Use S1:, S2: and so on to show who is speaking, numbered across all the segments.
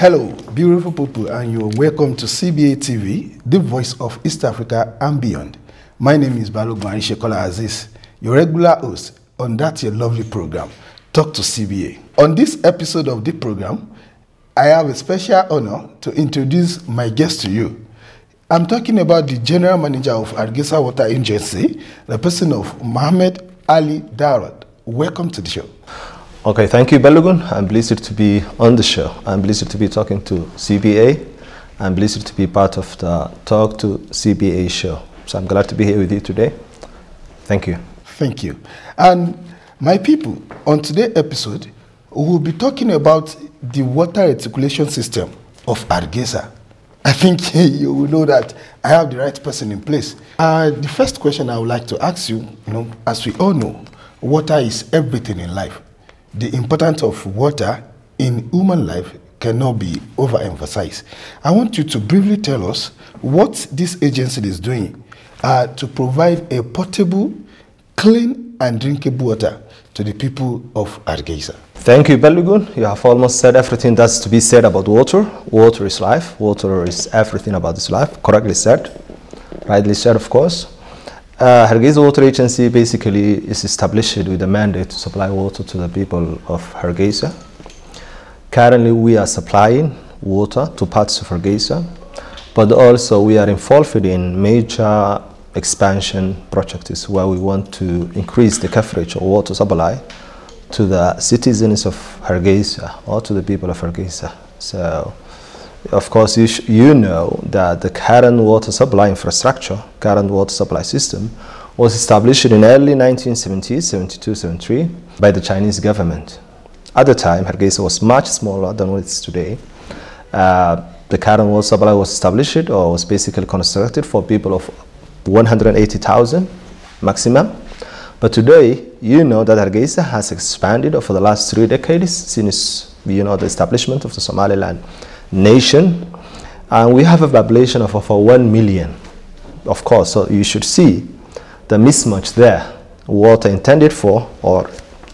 S1: Hello, beautiful people, and you're welcome to CBA TV, the voice of East Africa and beyond. My name is Balogun Arishekola Aziz, your regular host on that your lovely program, Talk to CBA. On this episode of the program, I have a special honor to introduce my guest to you. I'm talking about the General Manager of Hargeisa Water Agency, the person of Mohamed Ali Daarood. Welcome to the show.
S2: Okay, thank you, Balogun. I'm pleased to be on the show. I'm pleased to be talking to CBA. I'm pleased to be part of the Talk to CBA show. So I'm glad to be here with you today. Thank you.
S1: Thank you. And my people, on today's episode, we will be talking about the water reticulation system of Hargeisa. I think you will know that I have the right person in place. Uh, the first question I would like to ask you, you know, as we all know, water is everything in life. The importance of water in human life cannot be overemphasized. I want you to briefly tell us what this agency is doing uh, to provide a portable, clean, and drinkable water to the people of Hargeisa.
S2: Thank you, Balogun. You have almost said everything that's to be said about water. Water is life. Water is everything about this life. Correctly said. Rightly said, of course. Uh, Hargeisa Water Agency basically is established with a mandate to supply water to the people of Hargeisa. Currently, we are supplying water to parts of Hargeisa, but also we are involved in major expansion projects where we want to increase the coverage of water supply to the citizens of Hargeisa or to the people of Hargeisa. So, of course, you, you know that the current water supply infrastructure, current water supply system, was established in early 1970s, 72, 73, by the Chinese government. At the time, Hargeisa was much smaller than what it is today. Uh, the current water supply was established or was basically constructed for people of 180,000 maximum. But today, you know that Hargeisa has expanded over the last three decades since you know the establishment of the Somaliland nation. And we have a population of over 1 million. Of course, so you should see the mismatch there. Water intended for, or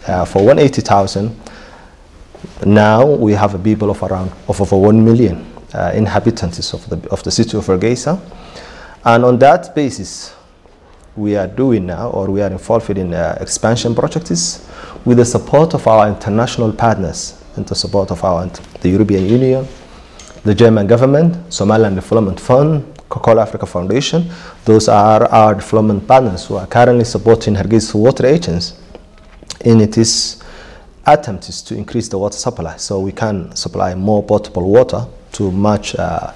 S2: uh, for 180,000, now we have a people of around of over 1 million uh, inhabitants of the, of the city of Hargeisa. And on that basis, we are doing now, or we are involved in uh, expansion projects with the support of our international partners and the support of our, the European Union, the German government, Somaliland Development Fund, Coca-Cola Africa Foundation. Those are our development partners who are currently supporting Hargeisa Water Agency in its attempts to increase the water supply so we can supply more potable water to much uh,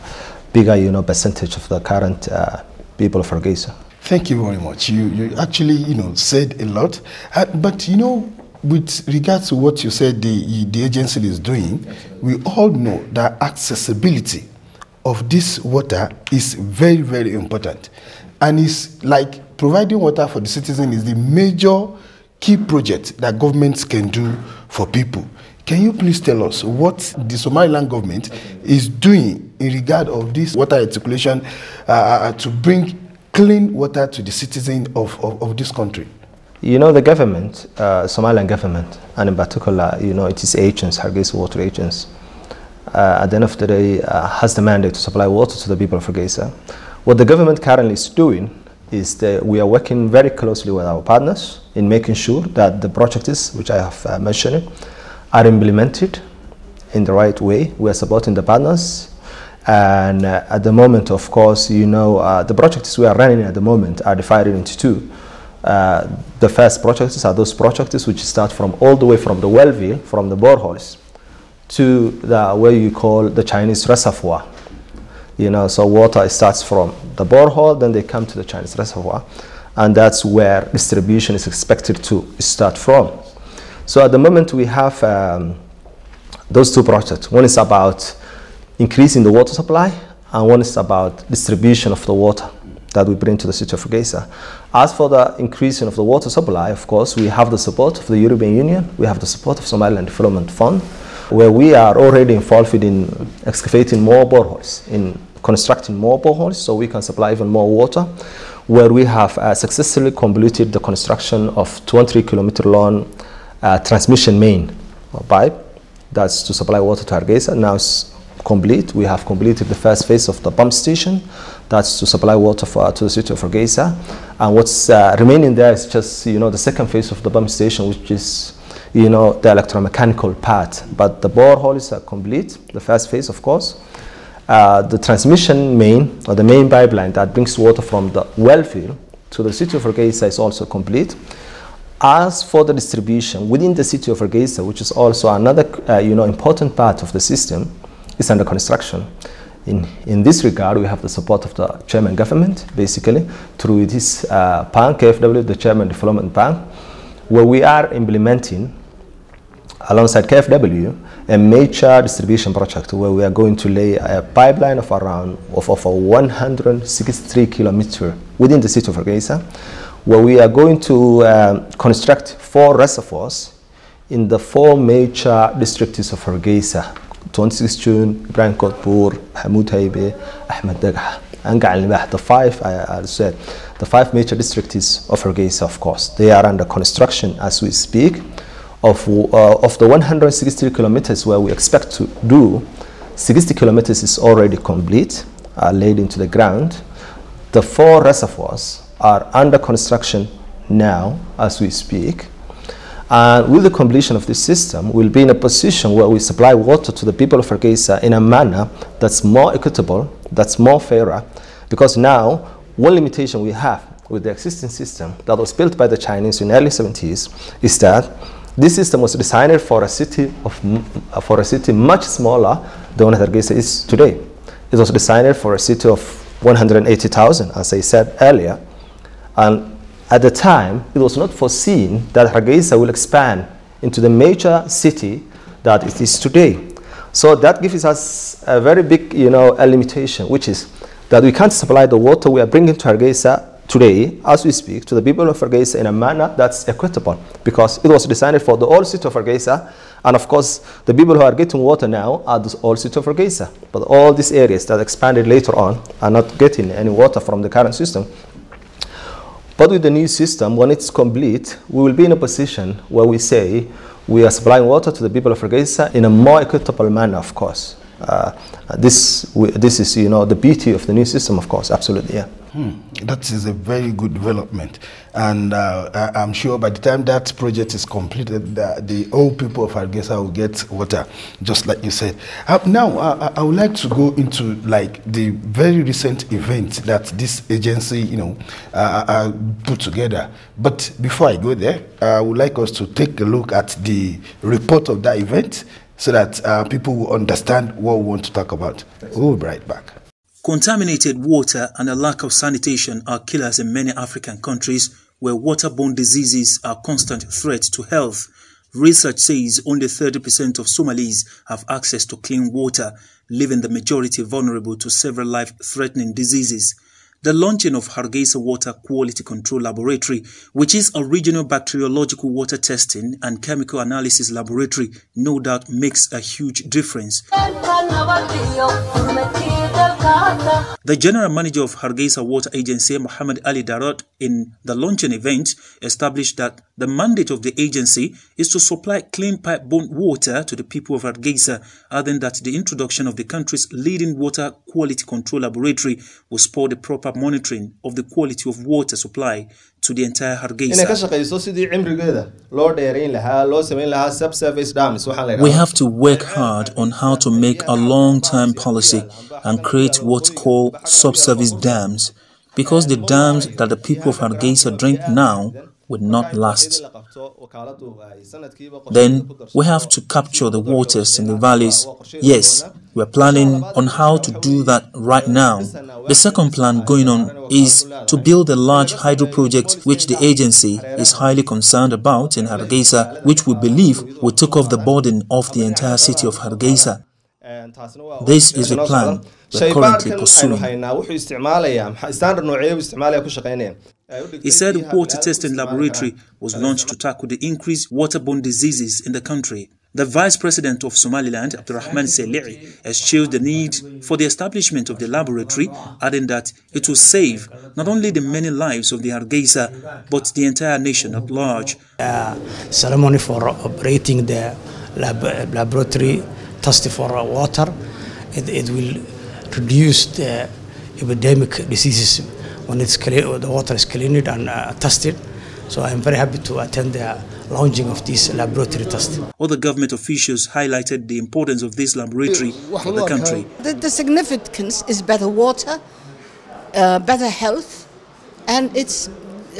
S2: bigger you know, percentage of the current uh, people of Hargeisa.
S1: Thank you very much. You, you actually, you know, said a lot. Uh, but, you know, with regards to what you said the, the agency is doing, we all know that accessibility of this water is very, very important. And it's like providing water for the citizen is the major key project that governments can do for people. Can you please tell us what the Somaliland government is doing in regard of this water reticulation uh, to bring clean water to the citizen of, of, of this country?
S2: You know, the government, uh, Somaliland government, and in particular, you know, it is agents, Hargeisa water agents, uh, at the end of the day, uh, has the mandate to supply water to the people of Hargeisa. What the government currently is doing is that we are working very closely with our partners in making sure that the projects, which I have uh, mentioned, are implemented in the right way. We are supporting the partners. And uh, at the moment, of course, you know, uh, the projects we are running at the moment are divided into two. Uh, the first projects are those projects which start from all the way from the well field, from the boreholes, to the where you call the Chinese reservoir. You know, so water starts from the borehole, then they come to the Chinese reservoir, and that's where distribution is expected to start from. So at the moment we have um, those two projects. One is about increasing the water supply, and one is about distribution of the water that we bring to the city of Hargeisa. As for the increasing of the water supply, of course, we have the support of the European Union, we have the support of Somaliland Development Fund, where we are already involved in excavating more boreholes, in constructing more boreholes so we can supply even more water, where we have uh, successfully completed the construction of 23 kilometer long uh, transmission main pipe that's to supply water to Hargeisa. Now it's complete. We have completed the first phase of the pump station. That's to supply water for, to the city of Hargeisa. And what's uh, remaining there is just, you know, the second phase of the pump station, which is, you know, the electromechanical part. But the boreholes are complete, the first phase, of course. Uh, the transmission main, or the main pipeline that brings water from the well field to the city of Hargeisa is also complete. As for the distribution within the city of Hargeisa, which is also another uh, you know, important part of the system, is under construction. In, in this regard, we have the support of the German government, basically, through this uh, bank, KFW, the German Development Bank, where we are implementing, alongside KFW, a major distribution project where we are going to lay a pipeline of around of, of 163 kilometers within the city of Hargeisa, where we are going to um, construct four reservoirs in the four major districts of Hargeisa, 26 June, Ibrahim Koodbuur, Hamoud Haibe, Ahmed Ga'al the five, I, I said, the five major districts of Hargeisa, of course. They are under construction as we speak. Of, uh, of the 160 kilometers where we expect to do, 60 kilometers is already complete, uh, laid into the ground. The four reservoirs are under construction now as we speak. And with the completion of this system, we'll be in a position where we supply water to the people of Hargeisa in a manner that's more equitable, that's more fairer, because now one limitation we have with the existing system that was built by the Chinese in the early 70s is that this system was designed for a city of for a city much smaller than Hargeisa is today. It was designed for a city of 180,000, as I said earlier, and at the time it was not foreseen that Hargeisa will expand into the major city that it is today. So that gives us a very big, you know, a limitation, which is that we can't supply the water we are bringing to Hargeisa today, as we speak, to the people of Hargeisa in a manner that's equitable because it was designed for the old city of Hargeisa. And of course, the people who are getting water now are the old city of Hargeisa. But all these areas that expanded later on are not getting any water from the current system. But with the new system, when it's complete, we will be in a position where we say we are supplying water to the people of Hargeisa in a more equitable manner, of course. Uh, this, this is, you know, the beauty of the new system, of course, absolutely, yeah.
S1: Hmm. That is a very good development. And uh, I, am sure by the time that project is completed, the, the old people of Hargeisa will get water, just like you said. Uh, now, uh, I would like to go into like the very recent event that this agency, you know, uh, uh, put together. But before I go there, I would like us to take a look at the report of that event so that uh, people will understand what we want to talk about. We'll be right back.
S3: Contaminated water and a lack of sanitation are killers in many African countries where waterborne diseases are constant threat to health. Research says only 30% of Somalis have access to clean water, leaving the majority vulnerable to several life-threatening diseases. The launching of Hargeisa Water Quality Control Laboratory, which is a regional bacteriological water testing and chemical analysis laboratory, no doubt makes a huge difference. The general manager of Hargeisa Water Agency, Mohamed Ali Daarood, in the launching event, established that the mandate of the agency is to supply clean pipe-borne water to the people of Hargeisa, adding that the introduction of the country's leading water quality control laboratory will spur the proper monitoring of the quality of water supply to the entire Hargeisa. We have to work hard on how to make a long-term policy and create what call subsurface dams because the dams that the people of Hargeisa drink now will not last. Then we have to capture the waters in the valleys. Yes, we're planning on how to do that right now. The second plan going on is to build a large hydro project which the agency is highly concerned about in Hargeisa, which we believe will take off the burden of the entire city of Hargeisa. This is the plan we're currently pursuing. He said water testing laboratory was launched to tackle the increased waterborne diseases in the country. The Vice President of Somaliland, Abdurrahman Saylici, eschewed the need for the establishment of the laboratory, adding that it will save not only the many lives of the Hargeisa, but the entire nation at large.
S4: Uh, ceremony for operating the lab, laboratory test for water it, it will reduce the epidemic diseases when it's clean, the water is cleaned and uh, tested. So I'm very happy to attend the launching of this laboratory test.
S3: Other government officials highlighted the importance of this laboratory for the country.
S5: The, the significance is better water, uh, better health, and it's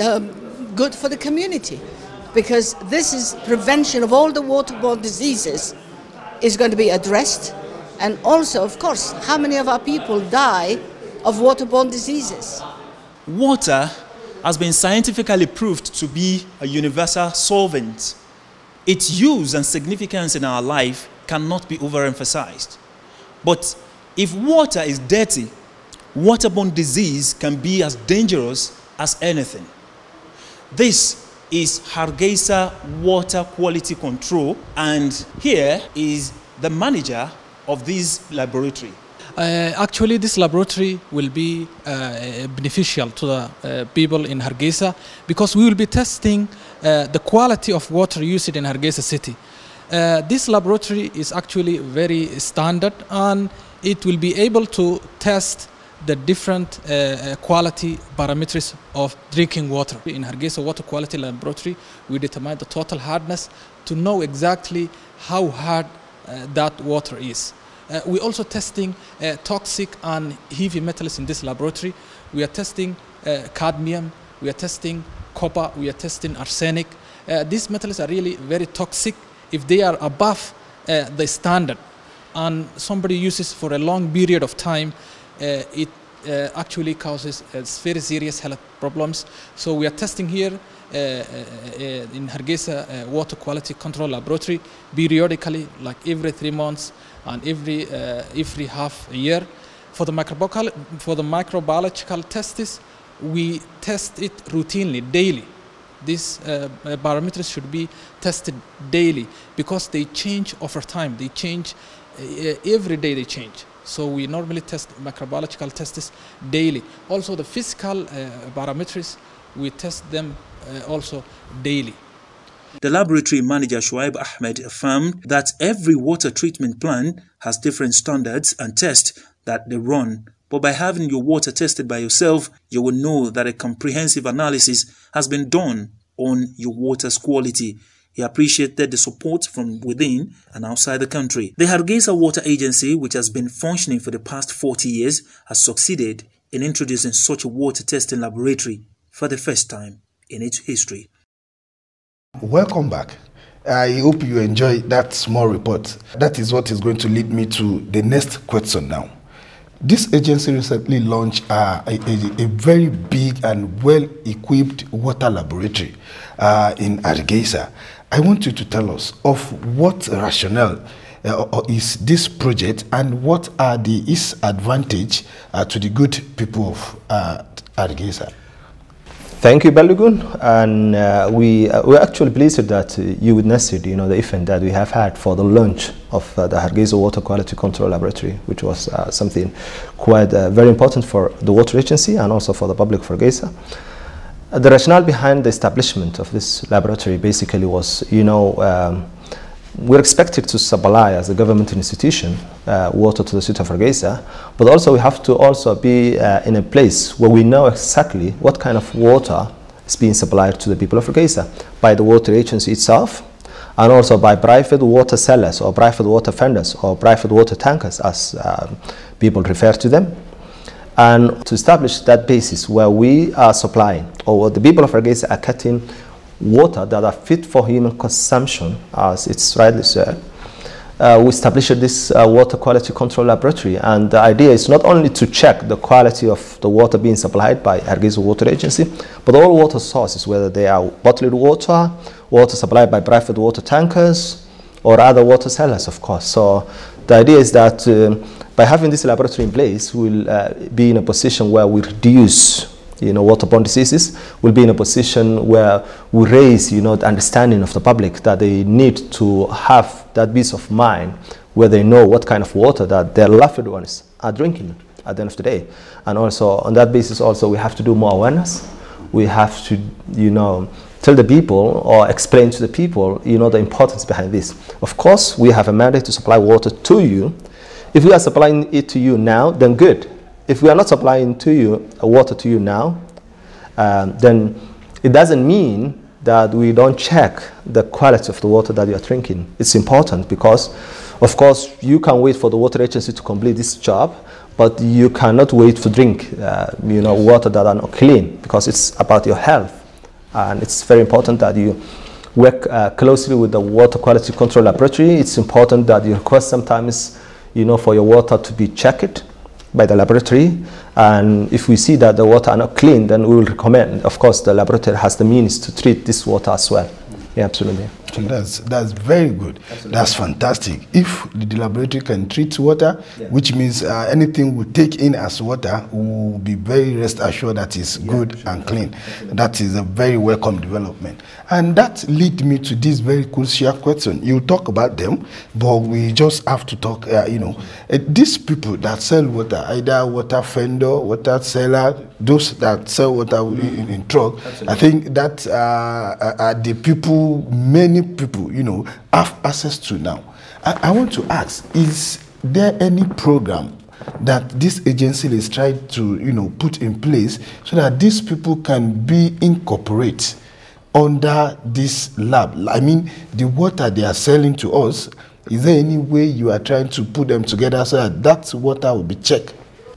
S5: um, good for the community because this is prevention of all the waterborne diseases is going to be addressed and also of course how many of our people die of waterborne diseases
S3: water has been scientifically proved to be a universal solvent. Its use and significance in our life cannot be overemphasized. But if water is dirty waterborne disease can be as dangerous as anything. This is Hargeisa Water Quality Control, and here is the manager of this laboratory.
S6: Uh, actually, this laboratory will be uh, beneficial to the uh, people in Hargeisa because we will be testing the quality of water used in Hargeisa city. This laboratory is actually very standard and it will be able to test the different uh, quality parameters of drinking water. In Hargeisa Water Quality Laboratory, we determine the total hardness to know exactly how hard uh, that water is. Uh, we're also testing uh, toxic and heavy metals in this laboratory. We are testing uh, cadmium, we are testing copper, we are testing arsenic. these metals are really very toxic if they are above the standard and somebody uses for a long period of time it uh, actually causes uh, very serious health problems. So we are testing here in Hargeisa Water Quality Control Laboratory periodically, like every three months and every, every half a year. For the, microbiological, for the microbiological tests, we test it routinely, daily. These uh, parameters should be tested daily because they change over time. They change uh, every day. They change. So we normally test microbiological tests daily. Also the physical uh, parameters, we test them uh, Uh, also daily.
S3: The laboratory manager Shuaib Ahmed affirmed that every water treatment plant has different standards and tests that they run. But by having your water tested by yourself, you will know that a comprehensive analysis has been done on your water's quality he appreciated the support from within and outside the country. The Hargeisa Water Agency, which has been functioning for the past 40 years, has succeeded in introducing such a water testing laboratory for the first time in its history.
S1: Welcome back. I hope you enjoyed that small report. That is what is going to lead me to the next question now. This agency recently launched uh, a, a, a, very big and well equipped water laboratory uh, in Hargeisa. I want you to tell us of what rationale uh, is this project and what are the its advantage uh, to the good people of uh.
S2: Thank you, Balogun. And uh, we, uh, we're actually pleased that uh, you witnessed you know, the event that we have had for the launch of uh, the Hargeisa Water Quality Control Laboratory, which was uh, something quite uh, very important for the water agency and also for the public of Hargeisa. the rationale behind the establishment of this laboratory basically was, you know, um, we're expected to supply as a government institution uh, water to the city of Hargeisa, but also we have to also be uh, in a place where we know exactly what kind of water is being supplied to the people of Hargeisa by the water agency itself and also by private water sellers or private water vendors or private water tankers as uh, people refer to them and to establish that basis where we are supplying or the people of Hargeisa are getting water that are fit for human consumption, as it's rightly said. Uh, we established this uh, water quality control laboratory and the idea is not only to check the quality of the water being supplied by Hargeisa Water Agency, but all water sources, whether they are bottled water, water supplied by private water tankers, or other water sellers, of course. So the idea is that uh, by having this laboratory in place, we'll uh, be in a position where we reduce you know, waterborne diseases, will be in a position where we raise, you know, the understanding of the public that they need to have that peace of mind where they know what kind of water that their loved ones are drinking at the end of the day. And also on that basis also we have to do more awareness. We have to, you know, tell the people or explain to the people, you know, the importance behind this. Of course, we have a mandate to supply water to you If we are supplying it to you now, then good. If we are not supplying to you uh, water to you now, um, then it doesn't mean that we don't check the quality of the water that you are drinking. It's important because, of course, you can wait for the water agency to complete this job, but you cannot wait to drink, uh, you know, water that are not clean because it's about your health, and it's very important that you work uh, closely with the water quality control laboratory. It's important that you request sometimes, you know, for your water to be checked by the laboratory. And if we see that the water are not clean, then we will recommend, of course, the laboratory has the means to treat this water as well. Yeah, absolutely.
S1: That's that's very good. That's fantastic. If the laboratory can treat water, which means uh, anything we take in as water, will be very rest assured that it's good and clean. That is a very welcome development. And that lead me to this very crucial question. You talk about them, but we just have to talk. Uh, you know, uh, these people that sell water, either water vendor, water seller, those that sell water in, in truck. I think that uh, are the people many people, you know, have access to now. I, I want to ask, is there any program that this agency is trying to, you know, put in place so that these people can be incorporate under this lab? I mean, the water they are selling to us, is there any way you are trying to put them together so that that water will be checked?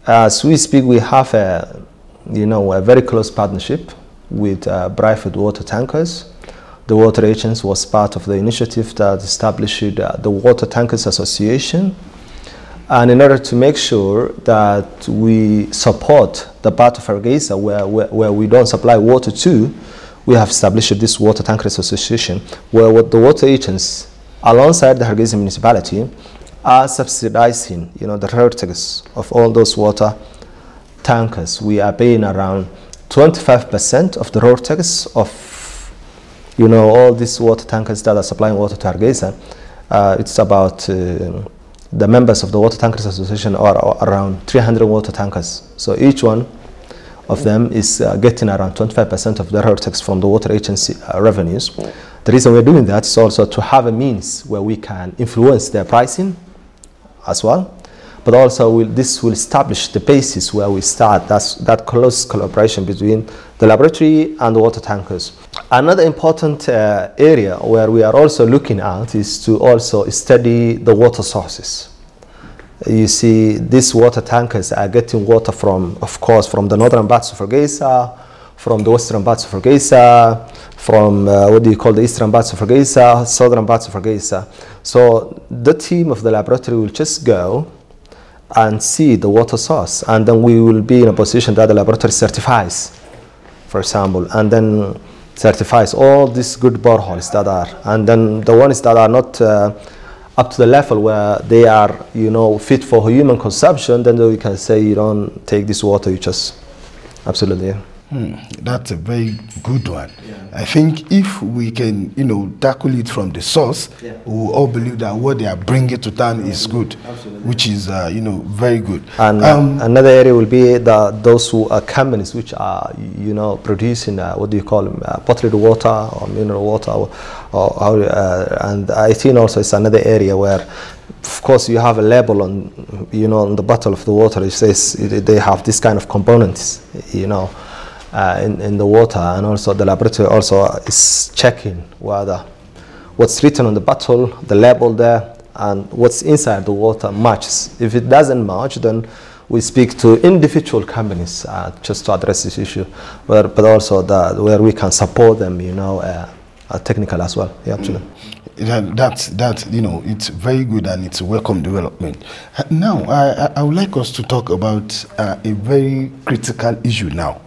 S2: As we speak, we have a, you know, a very close partnership with uh, Bryford Water Tankers the water agents was part of the initiative that established uh, the Water Tankers Association. And in order to make sure that we support the part of Hargeisa where, where, where, we don't supply water to, we have established this Water Tankers Association where the water agents, alongside the Hargeisa municipality, are subsidizing you know, the royalties of all those water tankers. We are paying around 25% of the royalties of you know, all these water tankers that are supplying water to Hargeisa, uh, it's about uh, the members of the Water Tankers Association are, are, around 300 water tankers. So each one of them is uh, getting around 25% of their tax from the water agency uh, revenues. The reason we're doing that is also to have a means where we can influence their pricing as well but also will, this will establish the basis where we start that's, that close collaboration between the laboratory and the water tankers. Another important uh, area where we are also looking at is to also study the water sources. You see, these water tankers are getting water from, of course, from the northern parts of Hargeisa, from the western parts of Hargeisa, from uh, what do you call the eastern parts of Hargeisa, southern parts of Hargeisa. So the team of the laboratory will just go and see the water source. And then we will be in a position that the laboratory certifies, for example, and then certifies all these good boreholes that are. And then the ones that are not uh, up to the level where they are, you know, fit for human consumption, then you can say you don't take this water, you just, absolutely.
S1: Hmm, that's a very good one. Yeah. I think if we can, you know, tackle it from the source, yeah. we all believe that what they are bringing to town is good, Absolutely. which is, uh, you know, very good.
S2: And um, another area will be the, those who are companies which are, you know, producing, uh, what do you call them, uh, bottled water or mineral water, or, or uh, and I think also it's another area where of course you have a label on you know on the bottle of the water it says they have this kind of components you know uh, in, in the water and also the laboratory also is checking whether what's written on the bottle, the label there, and what's inside the water matches. If it doesn't match, then we speak to individual companies uh, just to address this issue, where, but also where we can support them, you know, uh, uh technical as well. Yeah, actually.
S1: That, that's that you know it's very good and it's a welcome development. Now I, I would like us to talk about uh, a very critical issue now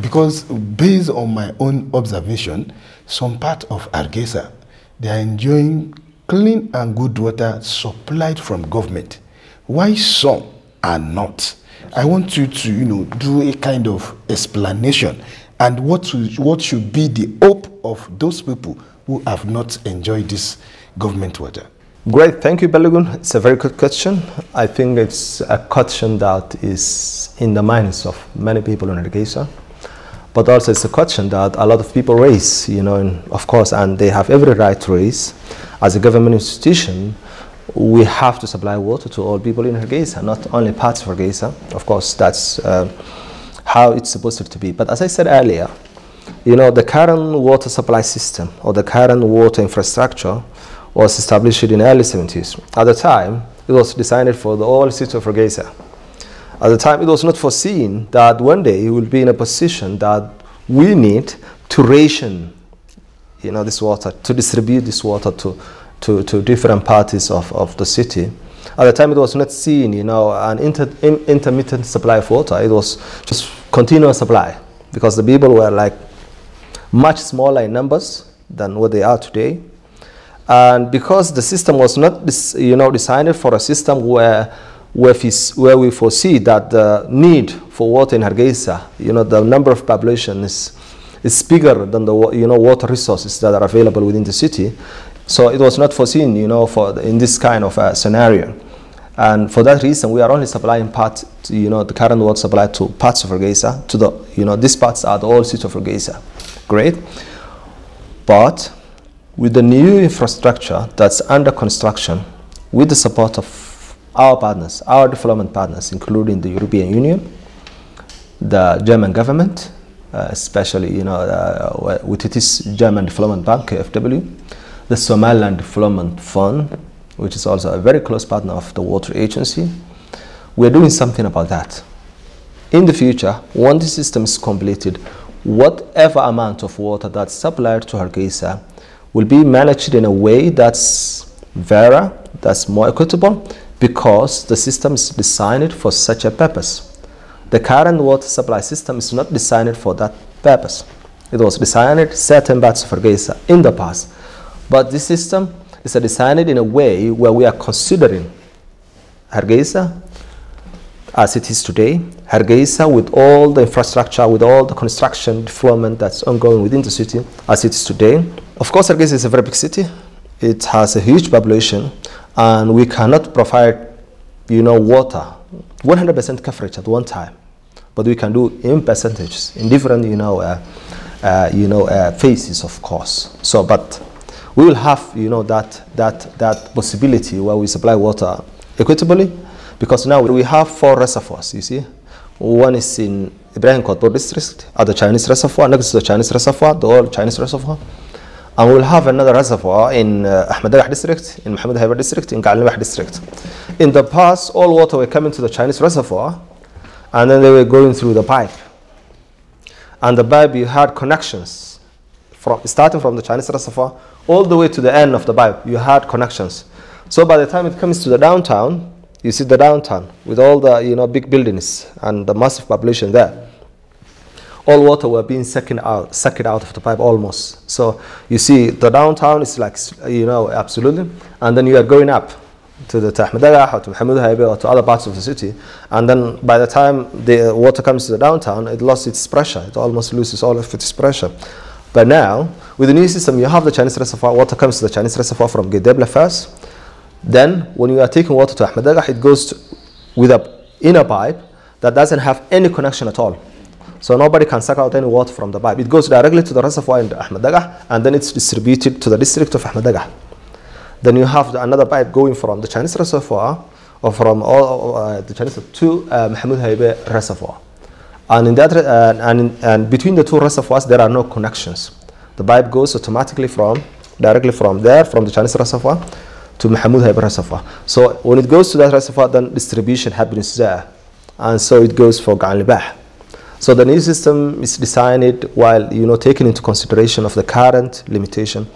S1: because based on my own observation, some part of Hargeisa, they are enjoying clean and good water supplied from government. Why some are not? I want you to, you know, do a kind of explanation and what, what should be the hope of those people who have not enjoyed this government water.
S2: Great, thank you, Balogun. It's a very good question. I think it's a question that is in the minds of many people in Hargeisa but also it's a question that a lot of people raise, you know, and of course, and they have every right to raise. As a government institution, we have to supply water to all people in Hargeisa, not only parts of Hargeisa. Of course, that's uh, how it's supposed to be. But as I said earlier, you know, the current water supply system or the current water infrastructure was established in the early 70s. At the time, it was designed for the whole city of Hargeisa. At the time, it was not foreseen that one day we will be in a position that we need to ration, you know, this water, to distribute this water to, to, to different parties of, of the city. At the time, it was not seen, you know, an inter, in, intermittent supply of water. It was just continuous supply because the people were like much smaller in numbers than what they are today. And because the system was not, you know, designed for a system where, where, we, where we foresee that the need for water in Hargeisa, you know, the number of population is, is bigger than the, you know, water resources that are available within the city. So it was not foreseen, you know, for in this kind of uh, scenario. And for that reason, we are only supplying part, to, you know, the current water supply to parts of Hargeisa, to the, you know, these parts are the old city of Hargeisa. Great. But with the new infrastructure that's under construction, with the support of our partners, our development partners, including the European Union, the German government, uh, especially you know uh, with its German Development Bank (KfW), the Somaliland Development Fund, which is also a very close partner of the Water Agency. We're doing something about that. In the future, once the system is completed, whatever amount of water that's supplied to Hargeisa will be managed in a way that's fairer, that's more equitable, because the system is designed for such a purpose. The current water supply system is not designed for that purpose. It was designed certain parts of Hargeisa in the past. But this system is designed in a way where we are considering Hargeisa as it is today, Hargeisa with all the infrastructure, with all the construction development that's ongoing within the city as it is today. Of course, Hargeisa is a very big city. It has a huge population and we cannot provide, you know, water, 100% coverage at one time. But we can do in percentages, in different, you know, uh, uh, you know, uh, phases, of course. So, but we will have, you know, that, that, that possibility where we supply water equitably because now we have four reservoirs, you see. One is in Ibrahim Koodbuur district, at the Chinese reservoir, next to the Chinese reservoir, the old Chinese reservoir. And we'll have another reservoir in uh, district, in Haibar district, in Galnibah district. In the past, all water were coming to the Chinese reservoir, and then they were going through the pipe. And the pipe, you had connections, from, starting from the Chinese reservoir, all the way to the end of the pipe, you had connections. So by the time it comes to the downtown, you see the downtown with all the you know big buildings and the massive population there. All water were being sucked out, sucked out of the pipe almost. So you see the downtown is like you know absolutely, and then you are going up to the Tahmadagah or to Hamud Haibe or to other parts of the city, and then by the time the water comes to the downtown, it lost its pressure. It almost loses all of its pressure. But now, with the new system, you have the Chinese reservoir. Water comes to the Chinese reservoir from Geed Deeble first, then when you are taking water to Ahmed it goes to, with a inner pipe that doesn't have any connection at all. So nobody can suck out any water from the pipe. It goes directly to the reservoir in Ahmed and then it's distributed to the district of Ahmed Then you have the, another pipe going from the Chinese reservoir or from all uh, the Chinese to uh, Mahmoud Haibe reservoir. And in that uh, and, in, and between the two reservoirs there are no connections. The pipe goes automatically from directly from there from the Chinese reservoir to Mahmoud Haib reservoir. So when it goes to that reservoir, then distribution happens there. And so it goes for Galibah. So the new system is designed while you know taking into consideration of the current limitation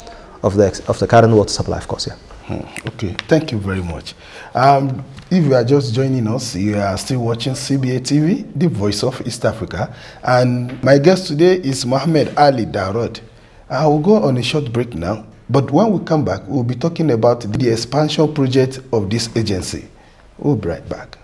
S2: of the of the current water supply, of course. Yeah.
S1: Hmm. Okay, thank you very much. Um, if you are just joining us, you are still watching CBA TV, the voice of East Africa. And my guest today is Mohamed Ali Daarood. I will go on a short break now. But when we come back, we'll be talking about the expansion project of this agency. We'll be right back.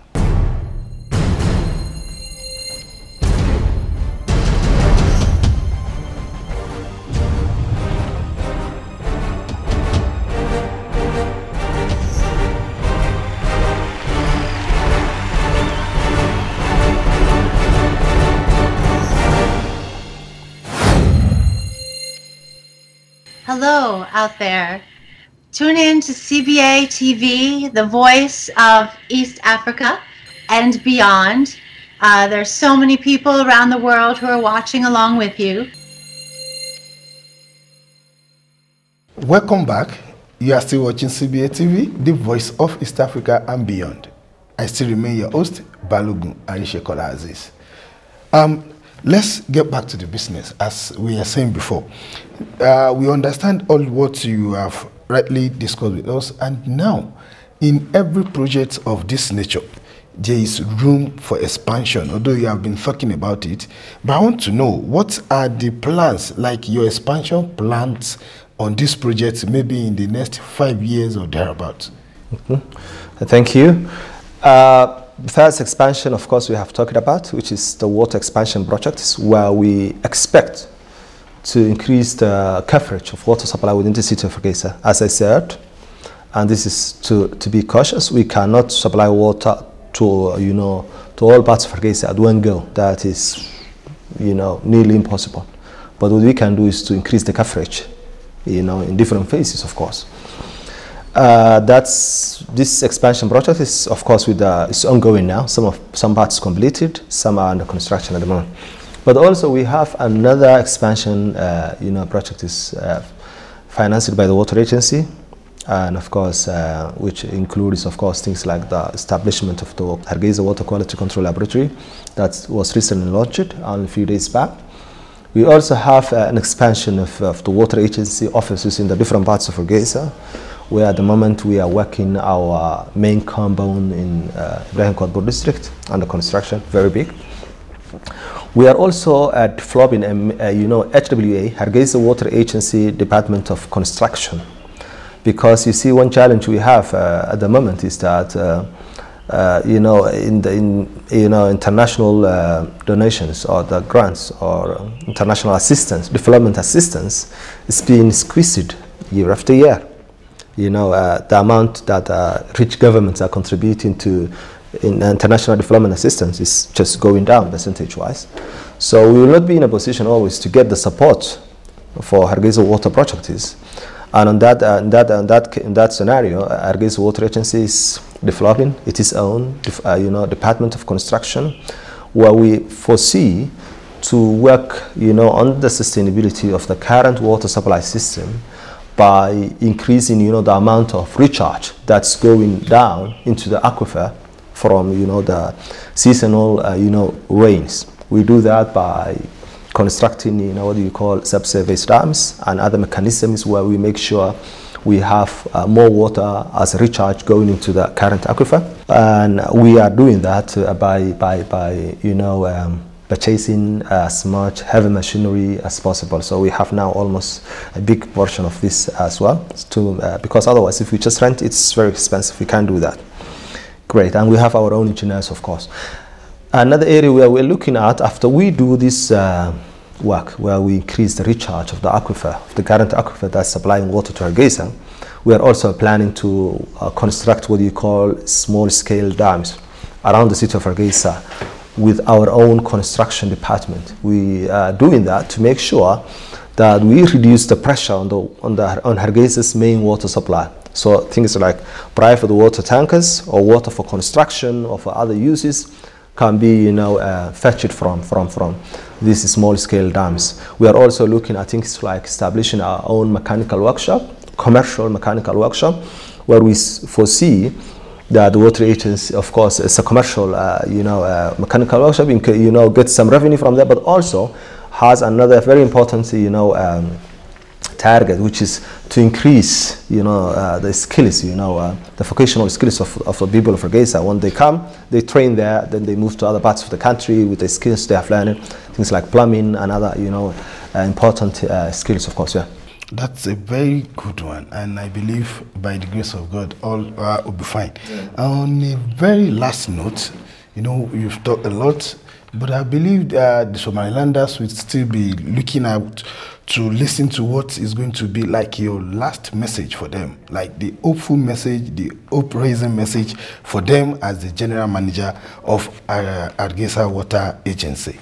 S7: Out there. Tune in to CBA TV, the voice of East Africa and beyond. Uh, there's so many people around the world who are watching along with you.
S1: Welcome back. You are still watching CBA TV, the voice of East Africa and beyond. I still remain your host, Balogun Arishekola Aziz. Um, let's get back to the business, as we were saying before. Uh, we understand all what you have rightly discussed with us, and now, in every project of this nature, there is room for expansion, although you have been talking about it. But I want to know what are the plans, like your expansion plans on this project, maybe in the next five years or thereabouts?
S2: Mm -hmm. Thank you. Uh, first expansion, of course, we have talked about, which is the water expansion project, where we expect to increase the coverage of water supply within the city of Hargeisa. As I said, and this is to, to be cautious, we cannot supply water to, you know, to all parts of Hargeisa at one go. That is, you know, nearly impossible. But what we can do is to increase the coverage, you know, in different phases, of course. Uh, that's this expansion project is of course with uh, it's ongoing now. Some of some parts completed, some are under construction at the moment. But also we have another expansion, uh, you know, project is uh, financed by the water agency, and of course, uh, which includes of course things like the establishment of the Hargeisa Water Quality Control Laboratory that was recently launched a few days back. We also have uh, an expansion of, of, the water agency offices in the different parts of Hargeisa where at the moment we are working our main compound in uh, Ibrahim district under construction, very big. We are also at developing, uh, you know, HWA, Hargeisa Water Agency Department of Construction. Because you see, one challenge we have uh, at the moment is that, uh, uh you know, in the in, you know international uh, donations or the grants or international assistance, development assistance, is being squeezed year after year you know, uh, the amount that uh, rich governments are contributing to in international development assistance is just going down percentage-wise. So we will not be in a position always to get the support for Hargeisa water projects. And on that, uh, in, that, in, that, in that scenario, uh, Hargeisa Water Agency is developing its own uh, you know, department of construction where we foresee to work you know, on the sustainability of the current water supply system by increasing, you know, the amount of recharge that's going down into the aquifer from, you know, the seasonal, uh, you know, rains. We do that by constructing, you know, what you call subsurface dams and other mechanisms where we make sure we have uh, more water as recharge going into the current aquifer. And we are doing that uh, by, by, by, you know, um, purchasing as much heavy machinery as possible. So we have now almost a big portion of this as well, to, uh, because otherwise if we just rent, it's very expensive. We can't do that. Great, and we have our own engineers, of course. Another area where we're looking at after we do this uh, work, where we increase the recharge of the aquifer, of the current aquifer that's supplying water to Hargeisa, we are also planning to uh, construct what you call small-scale dams around the city of Hargeisa with our own construction department. We are doing that to make sure that we reduce the pressure on the on the on Hargeisa's main water supply. So things like private water tankers or water for construction or for other uses can be you know uh, fetched from from from these small scale dams. We are also looking at things like establishing our own mechanical workshop, commercial mechanical workshop, where we foresee the water agency, of course, it's a commercial, uh, you know, uh, mechanical workshop, you know, get some revenue from that, but also has another very important, you know, um, target, which is to increase, you know, uh, the skills, you know, uh, the vocational skills of, of the people of Hargeisa. When they come, they train there, then they move to other parts of the country with the skills they have learned, things like plumbing and other, you know, uh, important uh, skills, of course, yeah.
S1: That's a very good one, and I believe by the grace of God, all uh, will be fine. Yeah. On a very last note, you know, you've talked a lot, but I believe uh, the Somalilanders will still be looking out to listen to what is going to be like your last message for them, like the hopeful message, the hope-raising message for them as the general manager of uh, Hargeisa Water Agency.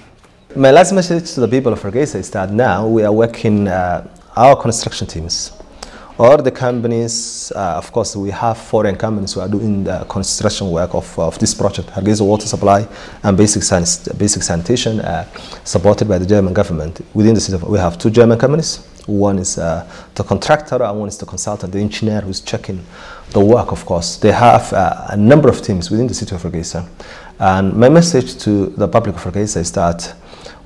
S2: My last message to the people of Hargeisa is that now we are working uh, our construction teams or the companies, uh, of course, we have foreign companies who are doing the construction work of, of this project, Hargeisa Water Supply and Basic, basic Sanitation, uh, supported by the German government. Within the city, of, we have two German companies. One is uh, the contractor and one is the consultant, the engineer who's checking the work, of course. They have uh, a number of teams within the city of Hargeisa. And my message to the public of Hargeisa is that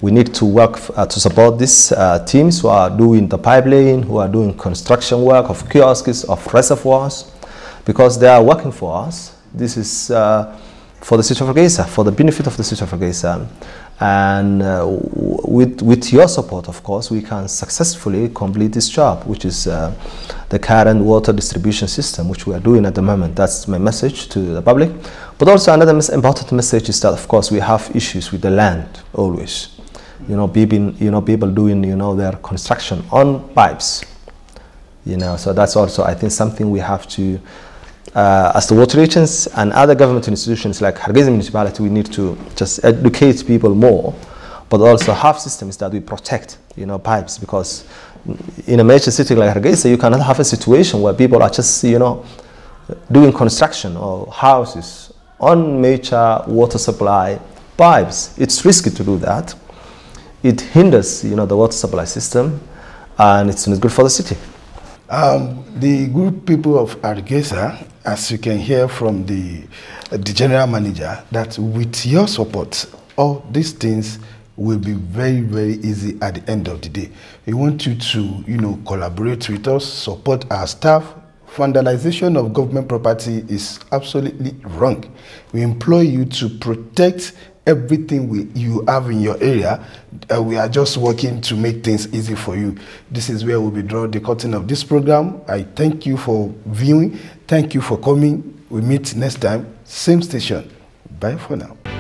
S2: we need to work uh, to support these uh, teams who are doing the pipeline, who are doing construction work of kiosks, of reservoirs, because they are working for us. This is uh, for the city of Hargeisa, for the benefit of the city of Hargeisa. And uh, with, with your support, of course, we can successfully complete this job, which is uh, the current water distribution system, which we are doing at the moment. That's my message to the public. But also another important message is that, of course, we have issues with the land always you know, people, you know, people doing, you know, their construction on pipes, you know, so that's also, I think, something we have to, uh, as the water agents and other government institutions like Hargeisa municipality, we need to just educate people more, but also have systems that we protect, you know, pipes, because in a major city like Hargeisa, you cannot have a situation where people are just, you know, doing construction or houses on major water supply pipes. It's risky to do that it hinders you know the water supply system and it's not good for the city
S1: um, the group people of Hargeisa, as you can hear from the, uh, the general manager, that with your support, all these things will be very, very easy at the end of the day. We want you to, you know, collaborate with us, support our staff. Vandalization of government property is absolutely wrong. We implore you to protect everything we, you have in your area, uh, we are just working to make things easy for you. This is where we will draw the curtain of this program. I thank you for viewing. Thank you for coming. We meet next time, same station. Bye for now.